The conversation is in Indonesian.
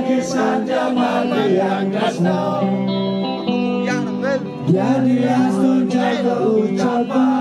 Kisah zaman yang kasno Yang dia sudah terucap